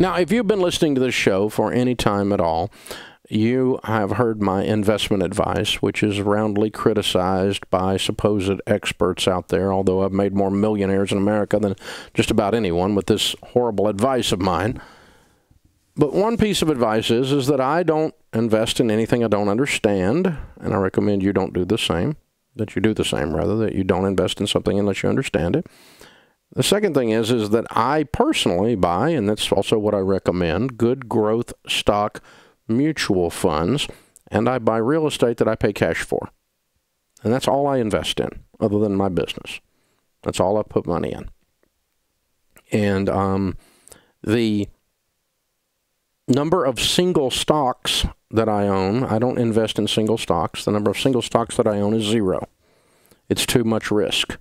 Now, if you've been listening to this show for any time at all, you have heard my investment advice, which is roundly criticized by supposed experts out there, although I've made more millionaires in America than just about anyone with this horrible advice of mine. But one piece of advice is, is that I don't invest in anything I don't understand, and I recommend you don't do the same, that you do the same, rather, that you don't invest in something unless you understand it. The second thing is, is that I personally buy, and that's also what I recommend, good growth stock mutual funds, and I buy real estate that I pay cash for. And that's all I invest in, other than my business. That's all I put money in. And um, the number of single stocks that I own, I don't invest in single stocks. The number of single stocks that I own is zero. It's too much risk.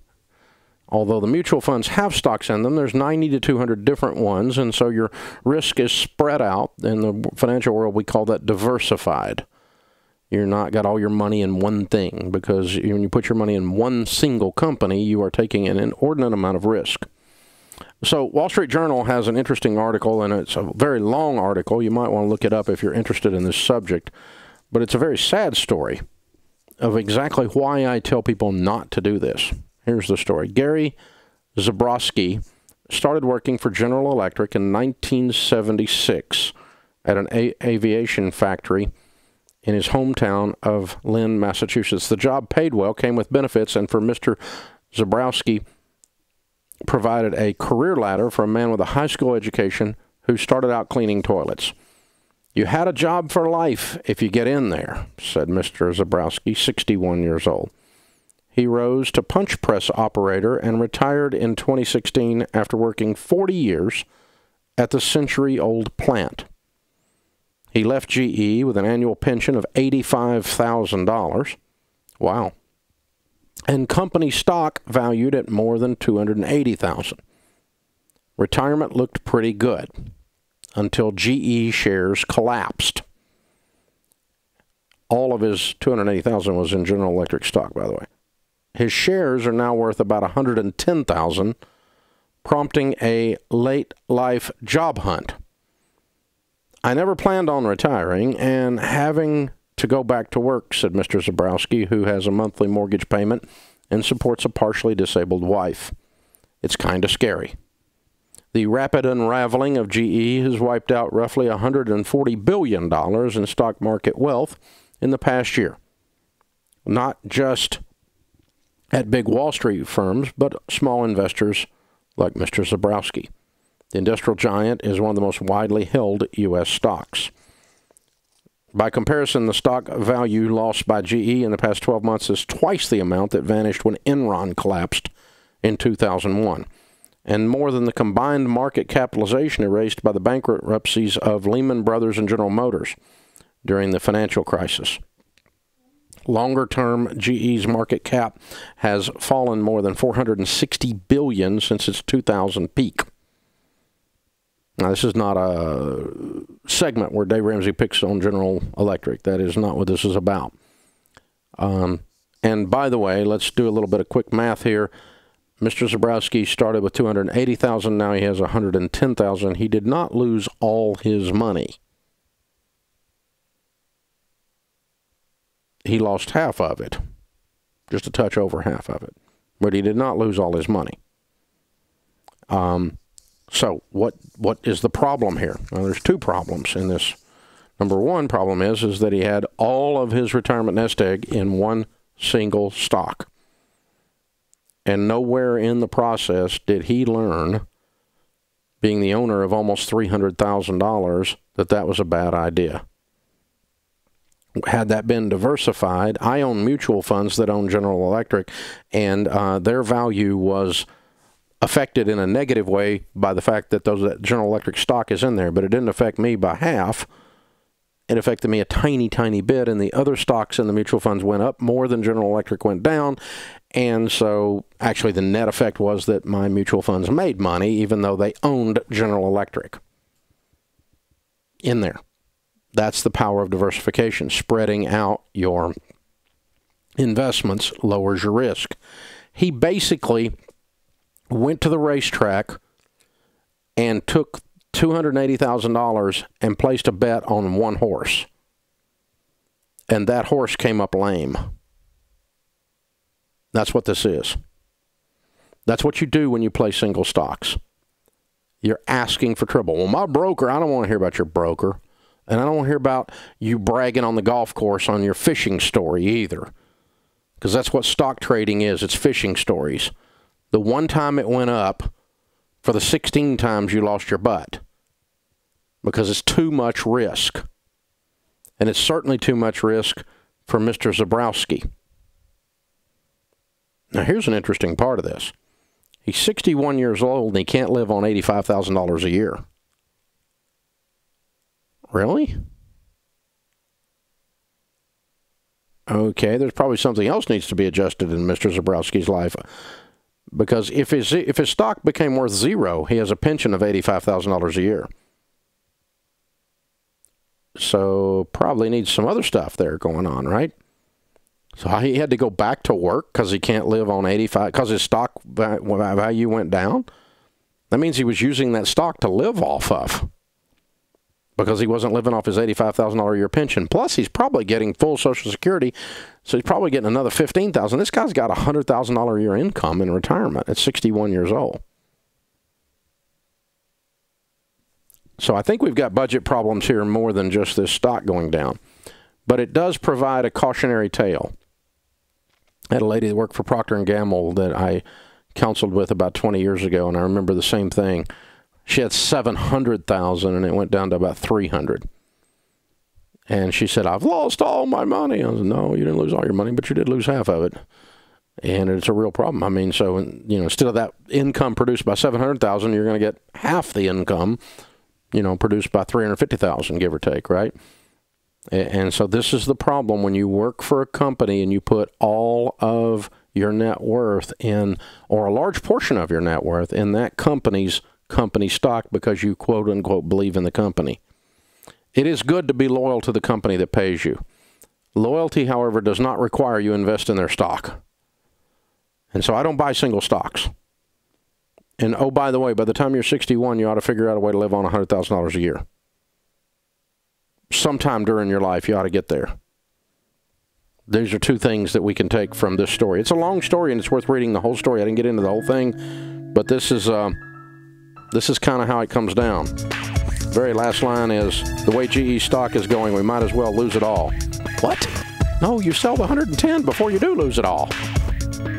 Although the mutual funds have stocks in them, there's 90 to 200 different ones, and so your risk is spread out. In the financial world, we call that diversified. You're not got all your money in one thing because when you put your money in one single company, you are taking an inordinate amount of risk. So, Wall Street Journal has an interesting article, and it's a very long article. You might want to look it up if you're interested in this subject. But it's a very sad story of exactly why I tell people not to do this. Here's the story Gary Zabrowski started working for General Electric in 1976 at an aviation factory in his hometown of Lynn, Massachusetts. The job paid well, came with benefits, and for Mr. Zabrowski, provided a career ladder for a man with a high school education who started out cleaning toilets. You had a job for life if you get in there, said Mr. Zabrowski, 61 years old. He rose to punch press operator and retired in 2016 after working 40 years at the century old plant. He left GE with an annual pension of $85,000. Wow. And company stock valued at more than 280,000. Retirement looked pretty good until GE shares collapsed. All of his 280,000 was in General Electric stock, by the way. His shares are now worth about 110,000, prompting a late life job hunt. I never planned on retiring and having to go back to work, said Mr. Zabrowski, who has a monthly mortgage payment and supports a partially disabled wife. It's kind of scary. The rapid unraveling of GE has wiped out roughly $140 billion in stock market wealth in the past year. Not just at big Wall Street firms, but small investors like Mr. Zabrowski. The industrial giant is one of the most widely held U.S. stocks. By comparison, the stock value lost by GE in the past 12 months is twice the amount that vanished when Enron collapsed in 2001, and more than the combined market capitalization erased by the bankruptcies of Lehman Brothers and General Motors during the financial crisis. Longer term, GE's market cap has fallen more than 460 billion since its 2000 peak. Now, this is not a segment where Dave Ramsey picks on General Electric. That is not what this is about. Um, and by the way, let's do a little bit of quick math here. Mr. Zabrowski started with 280,000. Now he has 110,000. He did not lose all his money. He lost half of it, just a touch over half of it, but he did not lose all his money. Um, so what what is the problem here? Well, there's two problems in this. Number one problem is is that he had all of his retirement nest egg in one single stock, and nowhere in the process did he learn, being the owner of almost three hundred thousand dollars, that that was a bad idea had that been diversified, I own mutual funds that own General Electric, and uh, their value was affected in a negative way by the fact that those that General Electric stock is in there, but it didn't affect me by half. It affected me a tiny, tiny bit, and the other stocks in the mutual funds went up more than General Electric went down. And so, actually, the net effect was that my mutual funds made money, even though they owned General Electric in there. That's the power of diversification. Spreading out your investments lowers your risk. He basically went to the racetrack and took $280,000 and placed a bet on one horse. And that horse came up lame. That's what this is. That's what you do when you play single stocks. You're asking for trouble. Well, my broker, I don't want to hear about your broker. And I don't want to hear about you bragging on the golf course on your fishing story either. Because that's what stock trading is it's fishing stories. The one time it went up for the 16 times you lost your butt. Because it's too much risk. And it's certainly too much risk for Mr. Zabrowski. Now, here's an interesting part of this. He's 61 years old and he can't live on $85,000 a year. Really? Okay, there's probably something else needs to be adjusted in Mr. Zabrowski's life. Because if his if his stock became worth zero, he has a pension of eighty five thousand dollars a year. So probably needs some other stuff there going on, right? So he had to go back to work because he can't live on eighty five because his stock value went down. That means he was using that stock to live off of because he wasn't living off his $85,000 a year pension. Plus, he's probably getting full Social Security, so he's probably getting another 15,000. This guy's got a $100,000 a year income in retirement at 61 years old. So I think we've got budget problems here more than just this stock going down. But it does provide a cautionary tale. I had a lady that worked for Procter & Gamble that I counseled with about 20 years ago, and I remember the same thing she had 700,000 and it went down to about 300. And she said, I've lost all my money. I said, no, you didn't lose all your money, but you did lose half of it. And it's a real problem. I mean, so, you know, instead of that income produced by 700,000, you're going to get half the income, you know, produced by 350,000, give or take, right? And so this is the problem when you work for a company and you put all of your net worth in, or a large portion of your net worth in that company's company stock because you quote unquote believe in the company. It is good to be loyal to the company that pays you. Loyalty, however, does not require you invest in their stock. And so I don't buy single stocks. And oh, by the way, by the time you're 61, you ought to figure out a way to live on $100,000 a year. Sometime during your life, you ought to get there. These are two things that we can take from this story. It's a long story and it's worth reading the whole story. I didn't get into the whole thing, but this is. Uh, this is kind of how it comes down. Very last line is the way GE stock is going, we might as well lose it all. What? No, you sell the 110 before you do lose it all.